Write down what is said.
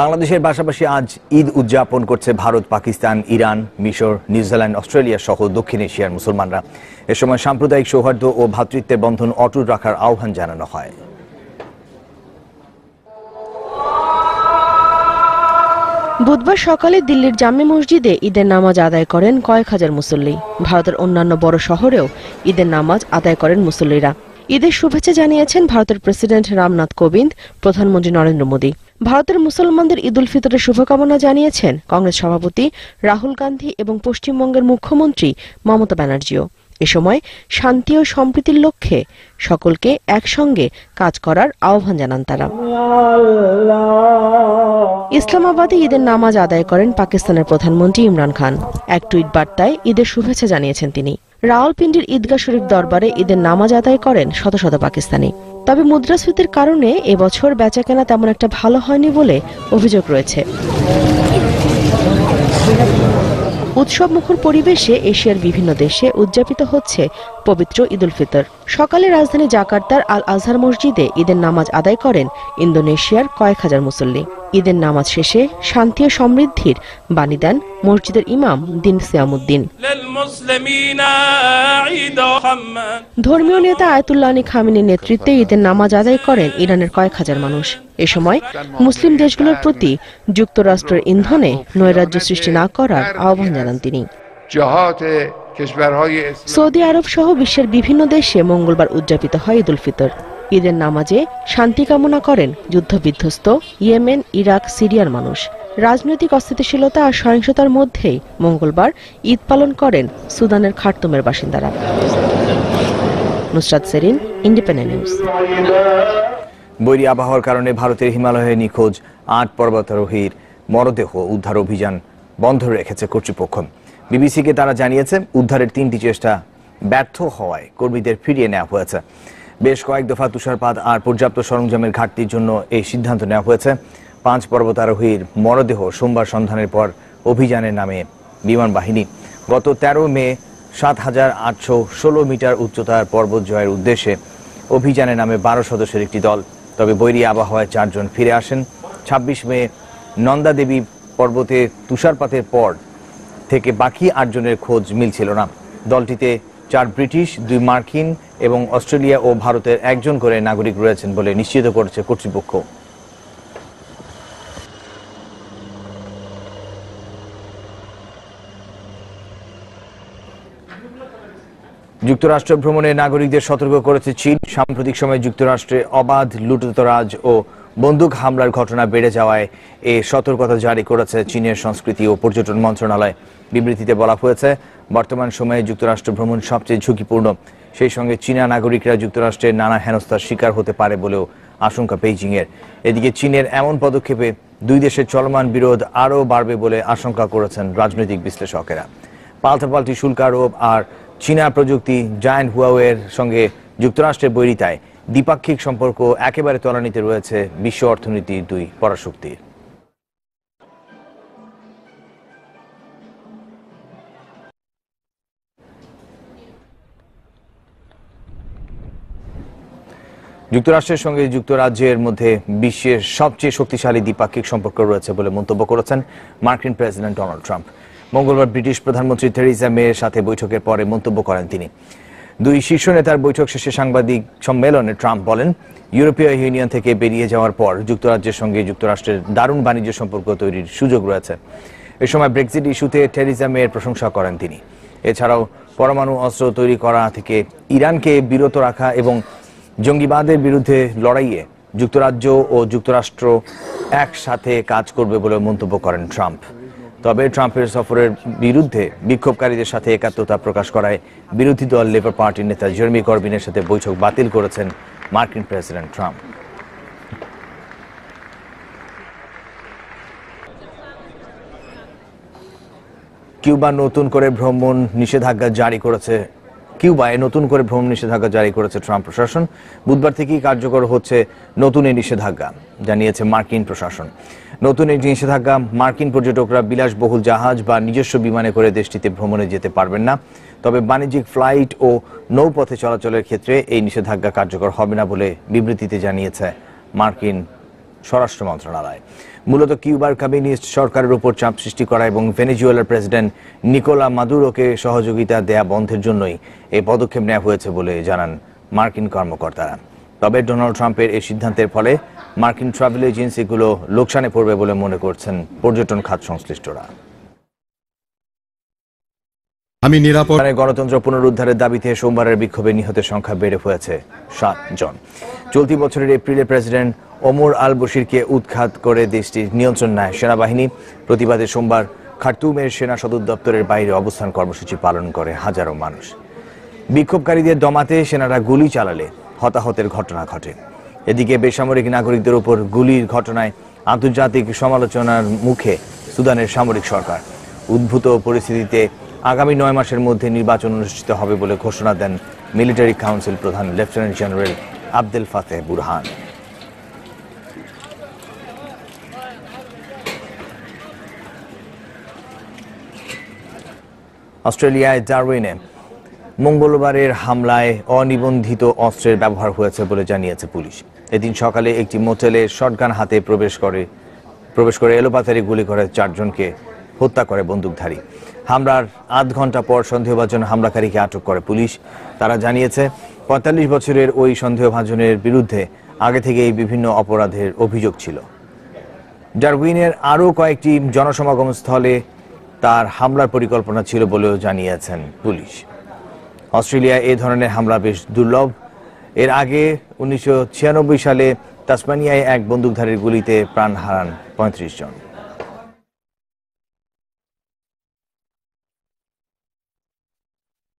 বাংলাদেশের পাশাপাশি আজ ঈদ উদযাপন করছে ভারত, পাকিস্তান, ইরান, মিশর, নিউজিল্যান্ড, অস্ট্রেলিয়া সহ দক্ষিণ এশিয়ার মুসলমানরা। এ সময় সাম্প্রদায়িক সৌহার্দ্য ও ভ্রাতৃত্বের বন্ধন অটুট রাখার আহ্বান জানানো হয়। বুধবার সকালে দিল্লির জামে মসজিদে ঈদের নামাজ আদায় করেন কয়েক হাজার মুসল্লি। ভারতের অন্যান্য বড় শহরেও ঈদের নামাজ আদায় করেন মুসল্লিরা। ঈদের শুভেচ্ছা জানিয়েছেন ভারতের প্রেসিডেন্ট রামনাথ কোবিন্দ, প্রধানমন্ত্রী নরেন্দ্র মোদী। ভারতের মুসলমানদের ঈদ উল ফিতরের শুভকামনা জানিয়েছেন কংগ্রেস সভাপতি রাহুল গান্ধী এবং পশ্চিমবঙ্গের মুখ্যমন্ত্রী মমতা ব্যানার্জিও। এ সময় শান্তি ও সম্প্রীতির লক্ষ্যে সকলকে একসঙ্গে কাজ করার আহ্বান জানান তারা। ইসলামাবাদে ঈদের নামাজ আদায় করেন পাকিস্তানের প্রধানমন্ত্রী ইমরান খান। এক টুইট বার্তায় ঈদের শুভেচ্ছা জানিয়েছেন তিনি। রাওয়ালপিন্ডির ঈদগাহ শরীফ দরবারে ঈদের নামাজ আদায় করেন শত শত পাকিস্তানি। তবে মুদ্রাস্ফীতির কারণে এবছর বেচাকেনা তেমন একটা ভালো হয়নি বলে অভিযোগ রয়েছে। উৎসব মুখর পরিবেশে এশিয়ার বিভিন্ন দেশে উদযাপিত হচ্ছে পবিত্র ঈদ উল ফিতর। সকালে রাজধানী জাকার্তার আল আজহার মসজিদে ঈদের নামাজ আদায় করেন ইন্দোনেশিয়ার কয়েক হাজার মুসল্লি। ঈদের নামাজ শেষে শান্তি ও সমৃদ্ধির বাণী দেন মসজিদের ইমাম দিন সিয়ামুদ্দিন। ধর্মীয় নেতা আয়তুল্লাহ আলী খামিনের নেতৃত্বে ঈদের নামাজ আদায় করেন ইরানের কয়েক হাজার মানুষ। এ সময় মুসলিম দেশগুলোর প্রতি যুক্তরাষ্ট্রের ইন্ধনে নৈরাজ্য সৃষ্টি না করার আহ্বান জানান তিনি। সৌদি আরব সহ বিশ্বের বিভিন্ন দেশে মঙ্গলবার উদযাপিত হয় ঈদ উল ফিতর। ঈদের নামাজে শান্তি কামনা করেন যুদ্ধবিধ্বস্ত ইয়েমেন, ইরাক, সিরিয়ার মানুষ। রাজনৈতিক অস্থিতিশীলতা আর সহিংসতার মধ্যেই মঙ্গলবার ঈদ পালন করেন সুদানের খার্তুমের বাসিন্দারা। Nusrat Serin, Independent News. বৈরী আবহাওয়ার কারণে ভারতের হিমালয়ে নিখোঁজ আট পর্বতারোহীর মরদেহ উদ্ধার অভিযান বন্ধ রেখেছে কর্তৃপক্ষ। বিবিসিকে তারা জানিয়েছে, উদ্ধারের তিনটি চেষ্টা ব্যর্থ হওয়ায় কর্মীদের ফিরিয়ে নেওয়া হয়েছে। বেশ কয়েক দফা তুষারপাত আর পর্যাপ্ত সরঞ্জামের ঘাটতির জন্য এই সিদ্ধান্ত নেওয়া হয়েছে। পাঁচ পর্বতারোহীর মরদেহ সোমবার সন্ধানের পর অভিযানের নামে বিমান বাহিনী। গত তেরো মে সাত হাজার আটশো ষোলো মিটার উচ্চতার পর্বত জয়ের উদ্দেশ্যে অভিযানের নামে বারো সদস্যের একটি দল। তবে বৈরী আবহাওয়ায় চারজন ফিরে আসেন। ছাব্বিশ মে নন্দা দেবী পর্বতে তুষারপাতের পর থেকে বাকি আটজনের খোঁজ মিলছিল না। দলটিতে চার ব্রিটিশ, দুই মার্কিন এবং অস্ট্রেলিয়া ও ভারতের একজন করে নাগরিক রয়েছেন বলে নিশ্চিত করেছে কর্তৃপক্ষ। যুক্তরাষ্ট্র ভ্রমণে নাগরিকদের সতর্ক করেছে চীন। সাম্প্রতিক সময়ে যুক্তরাষ্ট্রে অবাধ লুটতরাজ ও বন্দুক হামলার ঘটনা বেড়ে যাওয়ায় এ সতর্কতা জারি করেছে চীনের সংস্কৃতি ও পর্যটন মন্ত্রণালয়। বিবৃতিতে বলা হয়েছে, বর্তমান সময়ে যুক্তরাষ্ট্র ভ্রমণ সবচেয়ে ঝুঁকিপূর্ণ। সেই সঙ্গে চীনা নাগরিকরা যুক্তরাষ্ট্রের নানা হেনস্থার শিকার হতে পারে বলেও আশঙ্কা বেইজিং এর এদিকে চীনের এমন পদক্ষেপে দুই দেশের চলমান বিরোধ আরও বাড়বে বলে আশঙ্কা করেছেন রাজনৈতিক বিশ্লেষকেরা। পাল্টাপাল্টি শুল্ক আরোপ আর চীনা প্রযুক্তি, জায়ান্ট হুয়াওয়ের সঙ্গে যুক্তরাষ্ট্রের বৈরিতায় দ্বিপাক্ষিক সম্পর্ক একেবারে তলানিতে রয়েছে বিশ্ব অর্থনীতির দুই পরাশক্তির। যুক্তরাষ্ট্রের সঙ্গে যুক্তরাজ্যের মধ্যে বিশ্বের সবচেয়ে শক্তিশালী দ্বিপাক্ষিক সম্পর্ক রয়েছে বলে মন্তব্য করেছেন মার্কিন প্রেসিডেন্ট ডোনাল্ড ট্রাম্প। মঙ্গলবার ব্রিটিশ প্রধানমন্ত্রী থেরেসা মেয়ের সাথে বৈঠকের পরে মন্তব্য করেন তিনি। দুই শীর্ষ নেতার বৈঠক শেষে সাংবাদিক সম্মেলনে ট্রাম্প বলেন, ইউরোপীয় ইউনিয়ন থেকে বেরিয়ে যাওয়ার পর যুক্তরাজ্যের সঙ্গে যুক্তরাষ্ট্রের দারুণ বাণিজ্য সম্পর্ক তৈরির সুযোগ রয়েছে। এ সময় ব্রেক্সিট ইস্যুতে টেরিজা মেয়ের প্রশংসা করেন তিনি। এছাড়াও পরমাণু অস্ত্র তৈরি করা থেকে ইরানকে বিরত রাখা এবং জঙ্গিবাদের বিরুদ্ধে লড়াইয়ে যুক্তরাজ্য ও যুক্তরাষ্ট্র একসাথে কাজ করবে বলে মন্তব্য করেন ট্রাম্প। তবে ট্রাম্পের সফরের বিরুদ্ধে বিক্ষোভকারীদের সাথে একাত্মতা প্রকাশ করায় বিরোধী দল লেবার পার্টির নেতা জেরমি করবিনের সাথে বৈঠক বাতিল করেছেন মার্কিন প্রেসিডেন্ট ট্রাম্প। কিউবা নতুন করে ভ্রমণ নিষেধাজ্ঞা জারি করেছে কিউবায় নতুন করে ভ্রমণ নিষেধাজ্ঞা জারি করেছে ট্রাম্প প্রশাসন। বুধবার থেকেই কার্যকর হচ্ছে নতুন এই নিষেধাজ্ঞা, জানিয়েছে মার্কিন প্রশাসন। নতুন এই নিষেধাজ্ঞা, মার্কিন পর্যটকরা বিলাসবহুল জাহাজ বা নিজস্ব বিমানে করে দেশটিতে ভ্রমণে যেতে পারবেন না। তবে বাণিজ্যিক ফ্লাইট ও নৌপথে চলাচলের ক্ষেত্রে এই নিষেধাজ্ঞা কার্যকর হবে না বলে বিবৃতিতে জানিয়েছে মার্কিন স্বরাষ্ট্র মন্ত্রণালয়। মূলত কিউবার কমিউনিস্ট সরকারের উপর চাপ সৃষ্টি করা এবং ভেনেজুয়েলার প্রেসিডেন্ট নিকোলা মাদুরোকে সহযোগিতা দেয়া বন্ধের জন্যই এই পদক্ষেপ নেওয়া হয়েছে বলে জানান মার্কিন কর্মকর্তারা। তবে ডোনাল্ড ট্রাম্পের এই সিদ্ধান্তের ফলে মার্কিন ট্রাভেল এজেন্সিগুলো লোকসানে পড়বে বলে মনে করছেন পর্যটন খাত সংশ্লিষ্টরা। আমি নিরাপদ গণতন্ত্র পুনরুদ্ধারের দাবিতে সোমবারের বিক্ষোভে নিহতের সংখ্যা বেড়ে হয়েছে সাত জন। চলতি বছরের এপ্রিলে প্রেসিডেন্ট ওমর আল বশিরকে উৎখাত করে দেশটির নিয়ন্ত্রণ নেয় সেনাবাহিনী। প্রতিবাদে সোমবার খার্তুমের সেনা সদর দপ্তরের বাইরে অবস্থান কর্মসূচি পালন করে হাজারো মানুষ। বিক্ষোভকারীদের দমাতে সেনারা গুলি চালালে হতাহতের ঘটনা ঘটে। এদিকে বেসামরিক নাগরিকদের উপর গুলির ঘটনায় আন্তর্জাতিক সমালোচনার মুখে সুদানের সামরিক সরকার। উদ্ভূত পরিস্থিতিতে আগামী নয় মাসের মধ্যে নির্বাচন অনুষ্ঠিত হবে বলে ঘোষণা দেন মিলিটারি কাউন্সিল প্রধান lieutenant general Abdel Fattah Burhan. অস্ট্রেলিয়ায় ডারউইনে মঙ্গলবারের হামলায় অনিবন্ধিত অস্ত্রের ব্যবহার হয়েছে বলে জানিয়েছে পুলিশ। এদিন সকালে একটি মোটেলে শটগান হাতে প্রবেশ করে প্রবেশ করে এলোপাথারি গুলি করে চারজনকে হত্যা করে বন্দুকধারী। হামলার আধ ঘণ্টা পর সন্দেহভাজন হামলাকারীকে আটক করে পুলিশ। তারা জানিয়েছে, পঁয়তাল্লিশ বছরের ওই সন্দেহভাজনের বিরুদ্ধে আগে থেকেই বিভিন্ন অপরাধের অভিযোগ ছিল। ডারউইনের আরও কয়েকটি জনসমাগম স্থলে তার হামলার পরিকল্পনা ছিল বলেও জানিয়েছেন পুলিশ। অস্ট্রেলিয়া এ ধরনের হামলা বেশ দুর্লভ। এর আগে উনিশশো ছিয়ানব্বই সালে তাসমানিয়ায় এক বন্দুকধারীর গুলিতে প্রাণ হারান পঁয়ত্রিশ জন।